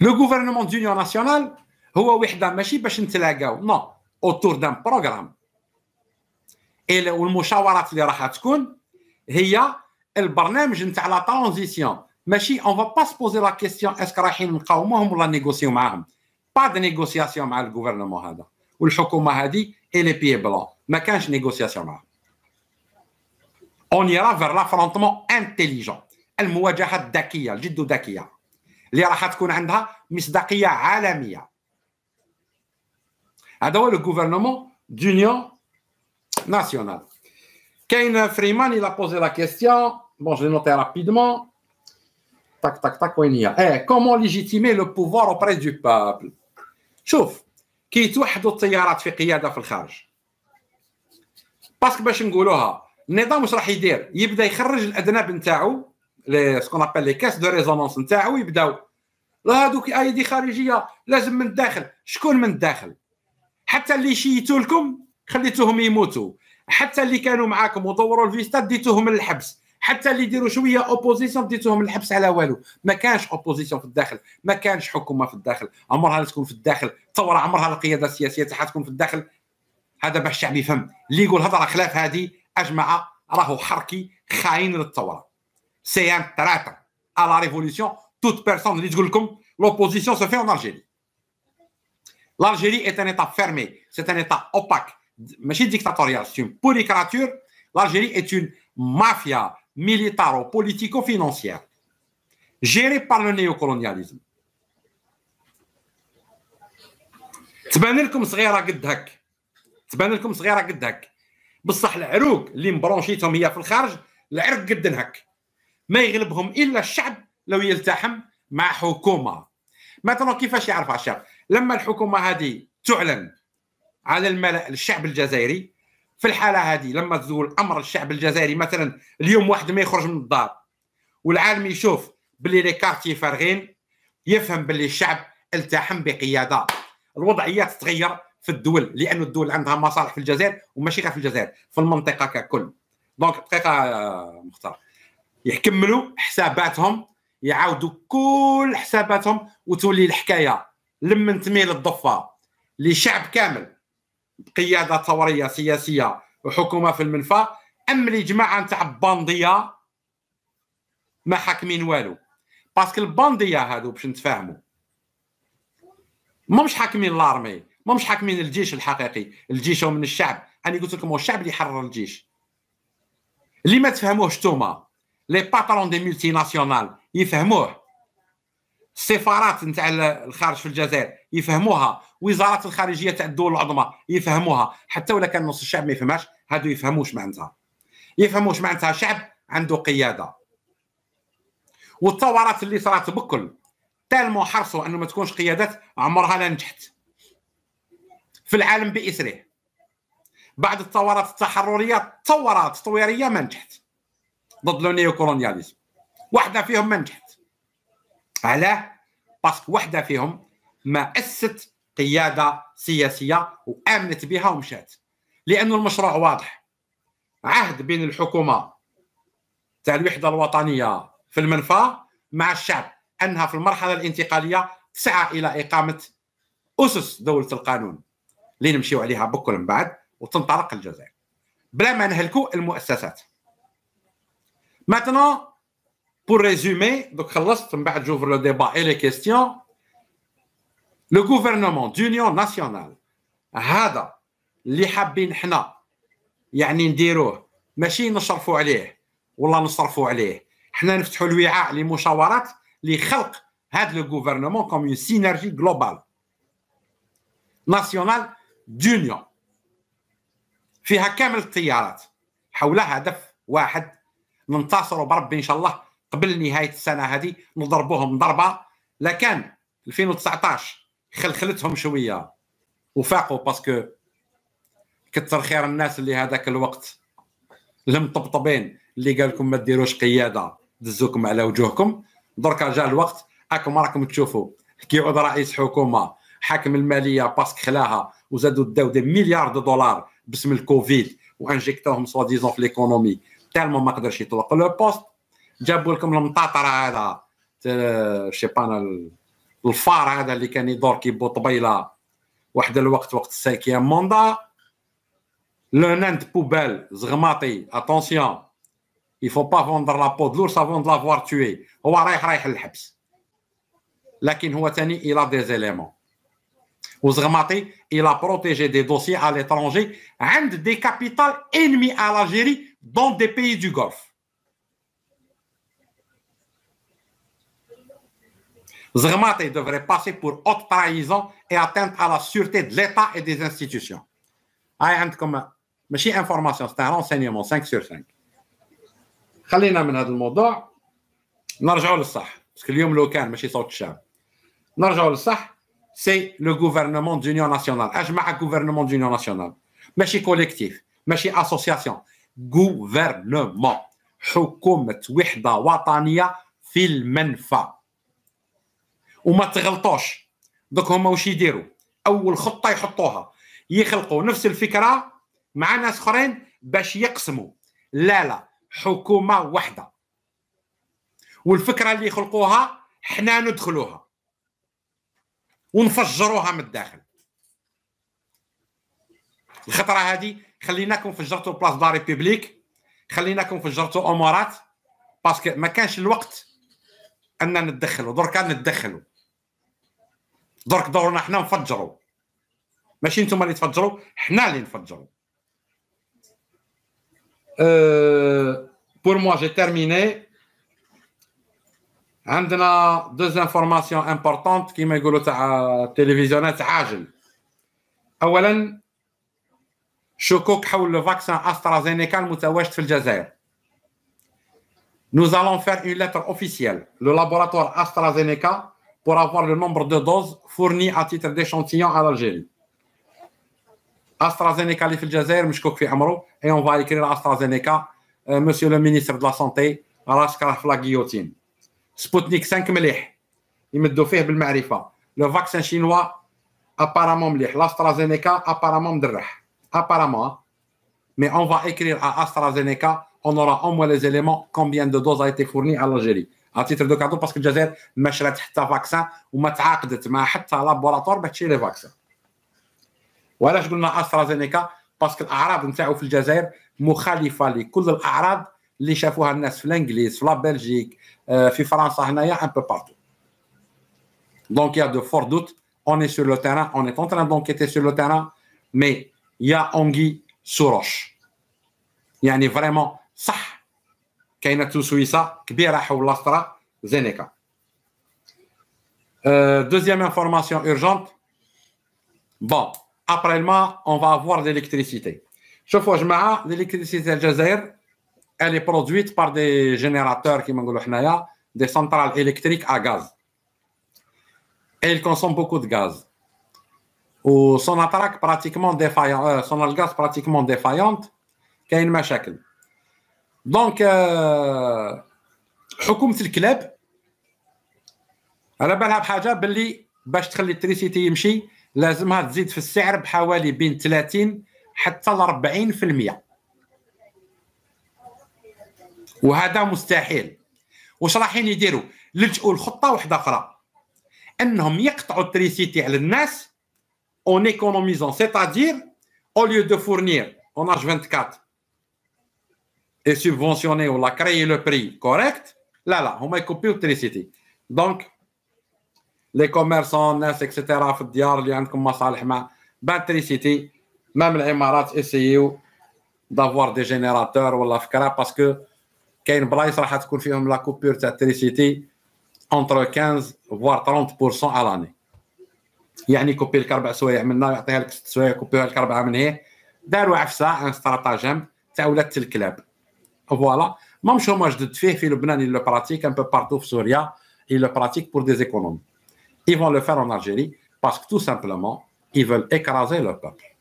le gouvernement d'union nationale هو وحده ماشي باش نتلاقاو. non autour d'un programme والمشاورات اللي راح تكون هي البرنامج نتاع la transition ماشي on va pas se poser la question est-ce que رايحين نقاوموهم ولا négocier معاهم. pas de négociation مع ال gouvernement هذا. والحكومة هذه ايلا بييبلون ما كانش négociation معاهم. on ira vers l'affrontement intelligent المواجهة الذكية الجد ذكيه اللي راح تكون عندها مصداقية عالمية. هذا هو le gouvernement d'union nationale كاين vraiment posé la question. Bon je l'ai noté rapidement. Tac tac tac وين هي eh comment légitimer le pouvoir auprès du peuple? شوف كي يتوحدوا التيارات في قياده في الخارج parce que باش نقولوها النظام واش راح يدير يبدا يخرج الادناب نتاعو ce qu'on appelle les caisses de résonance نتاعو يبداو هذوك ايدي خارجيه لازم من الداخل شكون من الداخل حتى اللي شيتوا لكم خليتوهم يموتوا حتى اللي كانوا معاكم ودوروا la فيستا ديتوهم للحبس حتى اللي يديروا شوية opposition ديتوهم للحبس على والو ما كانش opposition في الداخل ما كانش حكومه في الداخل عمرها تكون في الداخل ثوره عمرها القياده السياسيه تاعها تكون في الداخل هذا باش الشعب يفهم اللي يقول هضره خلاف هذه اجمع راهو حركي خاين للثوره à la révolution toute personne اللي تقول لكم l'opposition se fait en Algérie l'Algérie est un état fermé c'est un état opaque ماشي dictatorial c'est une polycrature l'Algérie est une mafia militaro-politico-financière gérée par le néocolonialisme تبان لكم صغيره قد هك تبان لكم صغيره قد هك بصح العروق اللي مبرونشيتهم هي في الخارج العرق قد هك ما يغلبهم إلا الشعب لو يلتحم مع حكومة. مثلا كيفاش يعرفها الشعب؟ لما الحكومة هذه تعلن على الملأ الشعب الجزائري في الحالة هذه لما تزول أمر الشعب الجزائري مثلا اليوم واحد ما يخرج من الدار والعالم يشوف باللي لي كارتي فارغين يفهم باللي الشعب التحم بقيادة. الوضعيات تتغير في الدول لأن الدول عندها مصالح في الجزائر وماشي غير في الجزائر في المنطقة ككل. donc دقيقة آه، مختار. يكملوا حساباتهم يعاودوا كل حساباتهم وتولي الحكاية لما تميل الضفة لشعب كامل. قيادة ثوريه سياسية وحكومة في المنفى أم لي جماعة نتاع bandits ما حاكمين والو. parce que ال bandits هادو باش نتفاهموا مش حاكمين l'armée مش حاكمين الجيش الحقيقي الجيش هو من الشعب. أنا قلت لكم هو الشعب اللي يحرر الجيش. اللي ما تفهموهش نتوما لي باترون دي ملتي ناسيونال يفهموه السفارات نتاع الخارج في الجزائر يفهموها وزارات الخارجيه تاع الدول العظمى يفهموها حتى ولا كان نص الشعب ما يفهمهاش هادو يفهموش معناتها يفهموش معناتها شعب عنده قياده والثورات اللي صارت بكل تالمو حرصوا انه ما تكونش قيادات عمرها لا نجحت في العالم باسره بعد الثورات التحرريه ثورات تطويريه ما نجحت ضد le néocolonialisme واحدة فيهم ما نجحت. علاه؟ parce que واحدة فيهم ما اسست قيادة سياسية وآمنت بها ومشات. لأنه المشروع واضح. عهد بين الحكومة تاع الوحدة الوطنية في المنفى مع الشعب أنها في المرحلة الانتقالية تسعى إلى إقامة أسس دولة القانون. اللي نمشيو عليها بكل من بعد وتنطلق الجزائر. بلا ما نهلكوا المؤسسات. Maintenant, pour résumer, donc j'ouvre le débat et les questions. Le gouvernement d'union nationale هذا اللي حابين حنا يعني نديروه ماشي نصرفوا عليه ولا نصرفوا عليه. حنا نفتحوا الوعاء لمشاورات لخلق هذا le gouvernement comme une synergie globale nationale d'union فيها كامل التيارات حول هدف واحد ننتصروا بربي إن شاء الله قبل نهاية السنة هذه نضربوهم ضربة. لكان 2019 خلخلتهم شوية وفاقوا parce que كثر خير الناس اللي هذاك الوقت المطبطبين اللي قال لكم ما ديروش قيادة دزوكم على وجوهكم. دركا جا الوقت راكم راكم تشوفوا. كيعود رئيس حكومة حاكم المالية باسك خلاها وزادوا داو دي مليار دو دولار باسم الكوفيد وانجيكتوهم سوا ديزون في ليكونومي تالمون ما قدرش يطلق لو بوست جابوا لكم المطاطره هذا شي با الفار هذا اللي كان يدور كيبو طبيله واحد الوقت وقت السايكيام موندا لو ناند بوبال زغماطي اتونسيون il faut pas vendre la peau de l'ours avant de l'avoir tué هو رايح رايح للحبس لكن هو ثاني a des éléments وزغماطي a protégé des dossiers à l'étranger عند des capitales ennemies à l'Algérie dans des pays du Golfe. Zermate devrait passer pour haute trahison et atteinte à la sûreté de l'État et des institutions. عندكم ماشي information c'est un renseignement 5 sur 5 خلينا من هذا الموضوع نرجعوا للصح parce que اليوم لو كان ماشي صوت الشعب نرجعوا للصح c'est le gouvernement d'union nationale اجمع gouvernement d'union nationale ماشي collectif ماشي association gouvernement حكومه وحده وطنيه في المنفى وما تغلطوش donc هما واش يديروا اول خطه يحطوها يخلقوا نفس الفكرة مع ناس اخرين باش يقسموا لا لا حكومه واحدة والفكرة اللي يخلقوها حنا ندخلوها ونفجروها من الداخل الخطره هذه خليناكم فجرتوا Place de la République خليناكم فجرتوا أمارات parce que ما كانش الوقت ان ندخلوا دركا ندخلوا درك دورنا حنا نفجروا ماشي نتوما اللي تفجروا حنا اللي نفجروا pour moi j'ai terminé عندنا deux informations importantes كيما يقولوا تاع التلفزيونات عاجل اولا شكوك حول لو فاكسان استرازينيكا المتواجد في الجزائر Nous allons faire une lettre officielle. Le laboratoire AstraZeneca pour avoir le nombre de doses fournies à titre d'échantillon à l'Algérie. AstraZeneca اللي في الجزائر مشكوك في عمره et on va écrire AstraZeneca euh, monsieur le ministre de la santé راسك راه في لا غيوتين سبوتنيك 5 مليح يمدوا فيه بالمعرفه لو فاكسان شينوا ابارامون مليح لاسترازينيكا ابارامون مدرح apparemment mais on va écrire à AstraZeneca on aura au moins les éléments combien de doses a été fourni à l'Algérie. À titre de cadeau parce que الجزائر ما شرات حتى vaccin وما تعاقدت مع حتى laboratoire باش تشري vaccin وعلاش قلنا AstraZeneca parce que الاعراض نتاعو في الجزائر مخالفه لكل الاعراض اللي شافوها الناس في الانجليز في Belgique في فرنسا هنايا un peu partout donc y a de forts doutes on est sur le terrain on est en train d'enquêter sur le terrain mais il y a anguille sous roche يعني فريمون صح كاينه تسويسه كبيره حول لاسترا زينيكا دوزيام انفورماسيون urgente bon après le mois on va avoir de l'électricité شوفوا يا جماعه l'électricité الجزائر elle est produite par des générateurs كيما نقولوا حنايا des centrales électriques à gaz et ils consomment beaucoup de gaz و Sonatrach pratiquement défaillante euh, Sonelgaz pratiquement défaillante كاين مشاكل donc حكومة الكلاب على بالها بحاجة باللي باش تخلي l'électricité يمشي لازمها تزيد في السعر بحوالي بين 30 حتى ل 40% وهذا مستحيل. واش رايحين يديروا؟ لجؤوا لخطة واحدة أخرى. أنهم يقطعوا l'électricité على الناس en économisant c'est-à-dire au lieu de fournir en H24 et subventionner ولا créer le prix correct لا لا هما يكوبيو l'électricité donc les commerçants الناس et cetera في الديار اللي عندكم مصالح مع ب l'électricité même العمارات essayez دافوار دي جينيراتور ولا فكره باسكو كاين بلايص راح تكون فيهم لا كوبور تاع التريسيتي اونتر 15 فوار 30% على لاني يعني كوبي لك أربع سوايع منا يعطيها لك ست سوايع كوبيها لك اربعه من هي داروا عفسة ان استراتاجيم تاع ولات الكلاب فوالا ما مش هما جدد فيه في لبنان لو براتيك ان بو بارتو في سوريا pratiquent pour des économies. Ils vont le faire en Algérie parce que tout simplement, ils veulent écraser le peuple.